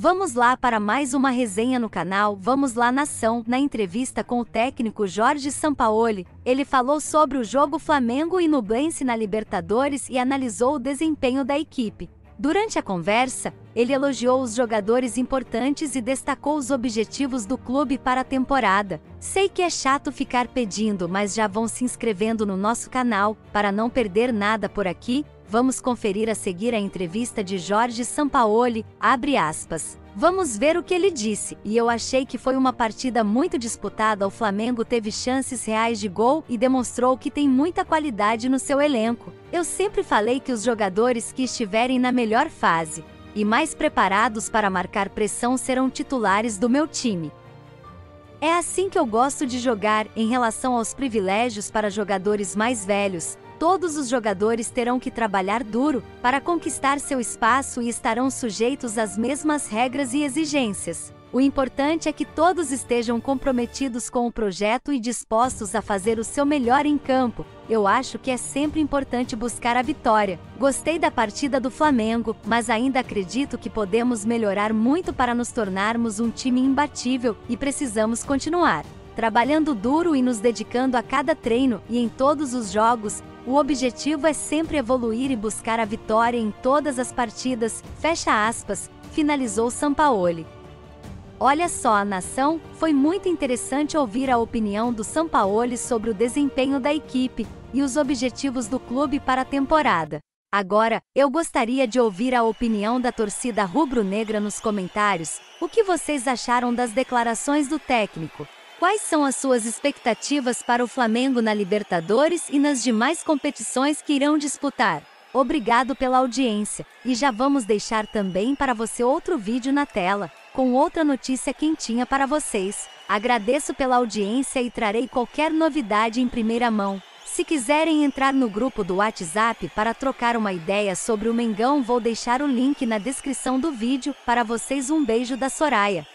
Vamos lá para mais uma resenha no canal Vamos lá Nação. Na entrevista com o técnico Jorge Sampaoli, ele falou sobre o jogo Flamengo e Nublense na Libertadores e analisou o desempenho da equipe. Durante a conversa, ele elogiou os jogadores importantes e destacou os objetivos do clube para a temporada. Sei que é chato ficar pedindo, mas já vão se inscrevendo no nosso canal, para não perder nada por aqui. Vamos conferir a seguir a entrevista de Jorge Sampaoli, abre aspas. Vamos ver o que ele disse, e eu achei que foi uma partida muito disputada. O Flamengo teve chances reais de gol e demonstrou que tem muita qualidade no seu elenco. Eu sempre falei que os jogadores que estiverem na melhor fase e mais preparados para marcar pressão serão titulares do meu time. É assim que eu gosto de jogar em relação aos privilégios para jogadores mais velhos. Todos os jogadores terão que trabalhar duro para conquistar seu espaço e estarão sujeitos às mesmas regras e exigências. O importante é que todos estejam comprometidos com o projeto e dispostos a fazer o seu melhor em campo. Eu acho que é sempre importante buscar a vitória. Gostei da partida do Flamengo, mas ainda acredito que podemos melhorar muito para nos tornarmos um time imbatível e precisamos continuar. Trabalhando duro e nos dedicando a cada treino e em todos os jogos, o objetivo é sempre evoluir e buscar a vitória em todas as partidas, fecha aspas, finalizou Sampaoli. Olha só a nação, foi muito interessante ouvir a opinião do Sampaoli sobre o desempenho da equipe e os objetivos do clube para a temporada. Agora, eu gostaria de ouvir a opinião da torcida rubro-negra nos comentários. O que vocês acharam das declarações do técnico? Quais são as suas expectativas para o Flamengo na Libertadores e nas demais competições que irão disputar? Obrigado pela audiência, e já vamos deixar também para você outro vídeo na tela, com outra notícia quentinha para vocês. Agradeço pela audiência e trarei qualquer novidade em primeira mão. Se quiserem entrar no grupo do WhatsApp para trocar uma ideia sobre o Mengão, vou deixar o link na descrição do vídeo. Para vocês, um beijo da Soraya.